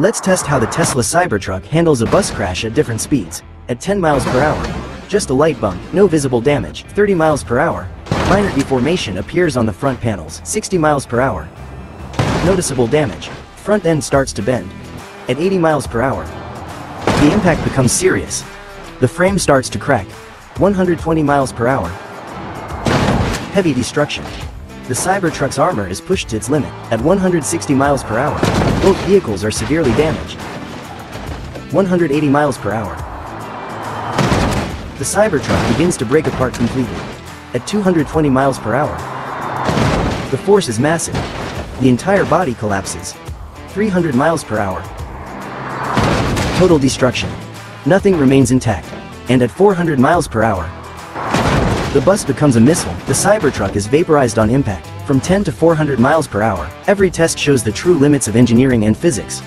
Let's test how the Tesla Cybertruck handles a bus crash at different speeds. At 10 miles per hour, just a light bump, no visible damage. 30 miles per hour, minor deformation appears on the front panels. 60 miles per hour, noticeable damage. Front end starts to bend. At 80 miles per hour, the impact becomes serious. The frame starts to crack. 120 miles per hour, heavy destruction. The Cybertruck's armor is pushed to its limit. At 160 miles per hour, both vehicles are severely damaged. 180 miles per hour. The Cybertruck begins to break apart completely. At 220 miles per hour, the force is massive. The entire body collapses. 300 miles per hour. Total destruction. Nothing remains intact. And at 400 miles per hour, the bus becomes a missile. The Cybertruck is vaporized on impact. From 10 to 400 miles per hour, every test shows the true limits of engineering and physics.